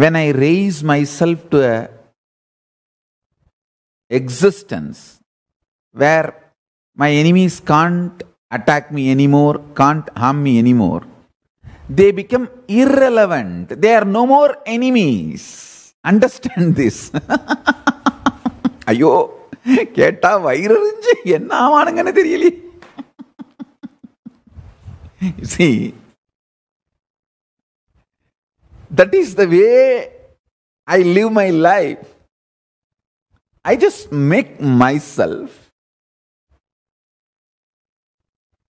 when I raise myself to a existence where my enemies can't attack me anymore, can't harm me anymore, they become irrelevant. They are no more enemies. Understand this. ஐயோ கேட்டா வயிறறிஞ்சு என்ன ஆவானுங்கன்னு தெரியலையே see that is the way I live my life. I just make myself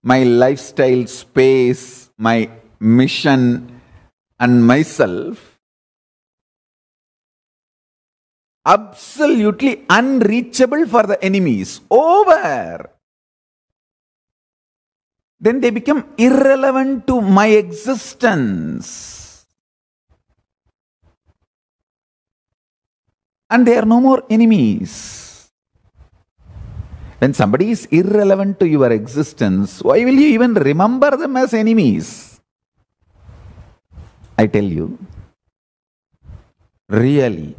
my lifestyle space, my mission, and myself absolutely unreachable for the enemies. Over. Then they become irrelevant to my existence. And they are no more enemies. When somebody is irrelevant to your existence, why will you even remember them as enemies? I tell you, really,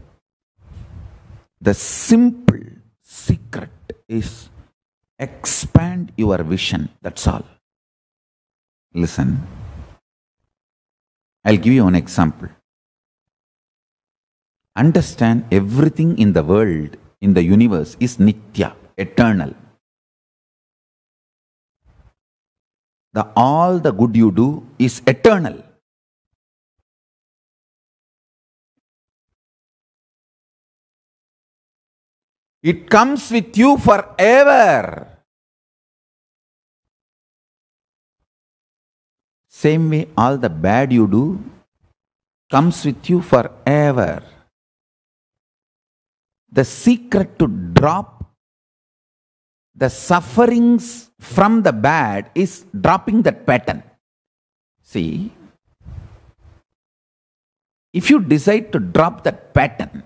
the simple secret is expand your vision. That's all. Listen. I'll give you one example. Understand everything in the world, in the universe, is nitya, eternal. The all the good you do is eternal. It comes with you forever. Same way, all the bad you do comes with you forever. The secret to drop the sufferings from the bad is dropping that pattern. See, if you decide to drop that pattern,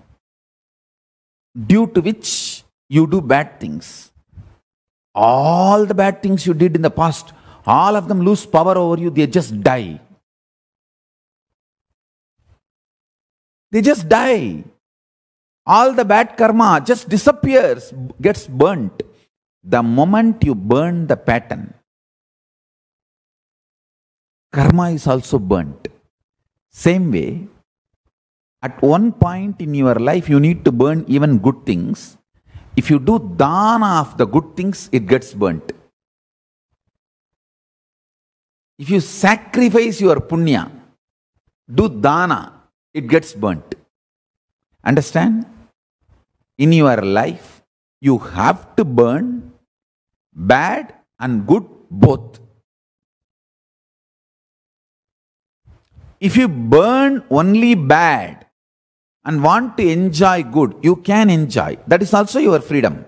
due to which you do bad things. All the bad things you did in the past, all of them lose power over you, they just die. They just die. All the bad karma just disappears, gets burnt. The moment you burn the pattern, karma is also burnt. Same way, at one point in your life, you need to burn even good things. If you do dana of the good things, it gets burnt. If you sacrifice your punya, do dana, it gets burnt. Understand? In your life, you have to burn bad and good both. If you burn only bad and want to enjoy good, you can enjoy. That is also your freedom.